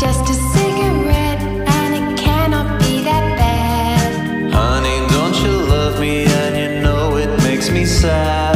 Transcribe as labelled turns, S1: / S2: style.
S1: just a cigarette,
S2: sad.